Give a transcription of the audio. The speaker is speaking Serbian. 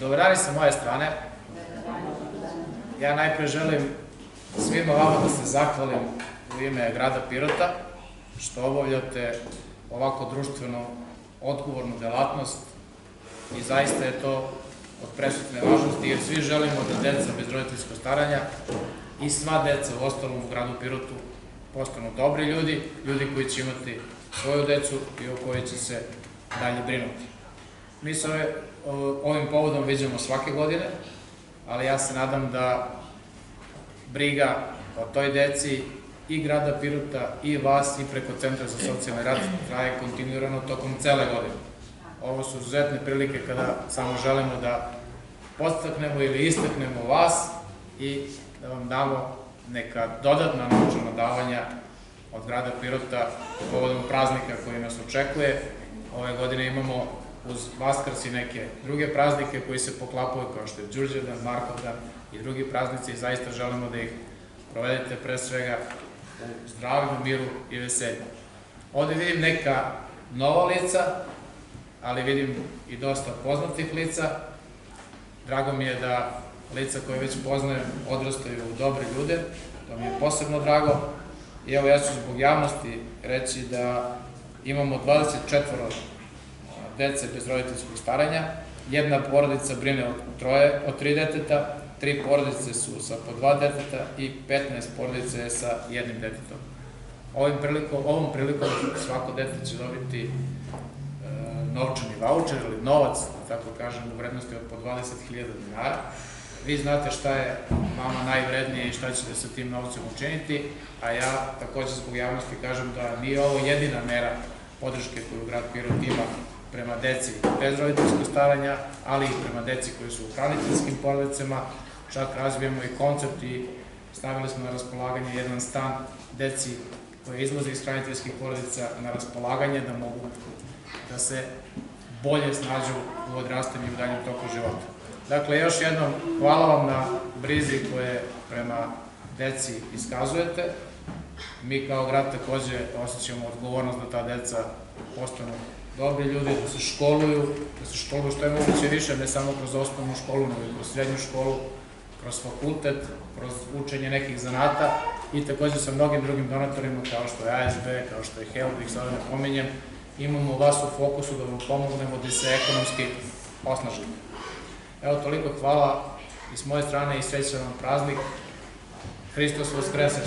Dobar dan sa moje strane. Ja najpre želim svima vama da se zahvalim u ime grada Pirota što obavljate ovako društveno odgovornu delatnost i zaista je to od presutne važnosti jer svi želimo da deca bez roditeljskog staranja i sva deca u ostalom u gradu Pirotu postanu dobri ljudi, ljudi koji će imati svoju decu i o kojoj će se dalje brinuti. Mi se ove, ovim povodom viđamo svake godine, ali ja se nadam da briga o toj deci i grada Piruta i vas i preko Centra za socijalni rad traje kontinuirano tokom cele godine. Ovo su izuzetne prilike kada samo želimo da podstaknemo ili istaknemo vas i da vam damo neka dodatna naučana davanja od grada Pirota povodom praznika koji nas očekuje. Ove godine imamo uz Vaskrs i neke druge praznike koji se poklapaju kao što je Đurđevdan, Markovdan i drugi praznici i zaista želimo da ih provedete pre svega u zdravlju, miru i veselju. Ovde vidim neka nova lica, ali vidim i dosta poznatih lica. Drago mi je da lica koje već poznajem odrastaju u dobre ljude, to mi je posebno drago. I evo ja ću zbog javnosti reći da imamo 24 dece bez roditeljskog staranja, jedna porodica brine o troje, tri deteta, tri porodice su sa po dva deteta i 15 porodice je sa jednim detetom. Ovim prilikom, ovom prilikom svako dete će dobiti e, novčani voucher ili novac, tako kažem, u vrednosti od po 20.000 dinara. Vi znate šta je mama najvrednije i šta ćete sa tim novcem učiniti, a ja takođe zbog javnosti kažem da nije ovo jedina mera podrške koju grad Pirot ima prema deci bez roditeljskog staranja, ali i prema deci koji su u hraniteljskim porodicama. Čak razvijemo i koncept i stavili smo na raspolaganje jedan stan deci koje izlaze iz hraniteljskih porodica na raspolaganje da mogu da se bolje snađu u odrastanju i u daljem toku života. Dakle, još jednom, hvala vam na brizi koje prema deci iskazujete. Mi kao grad takođe osjećamo odgovornost da ta deca postanu dobri ljudi, da se školuju, da se školuju što je moguće više, ne samo kroz osnovnu školu, nego i kroz srednju školu, kroz fakultet, kroz učenje nekih zanata i takođe sa mnogim drugim donatorima kao što je ASB, kao što je HELP, ih sada ne pominjem, imamo vas u fokusu da vam pomognemo da se ekonomski osnažite. Evo, toliko hvala i s moje strane i srećan vam praznik. Cristo as suas crenças.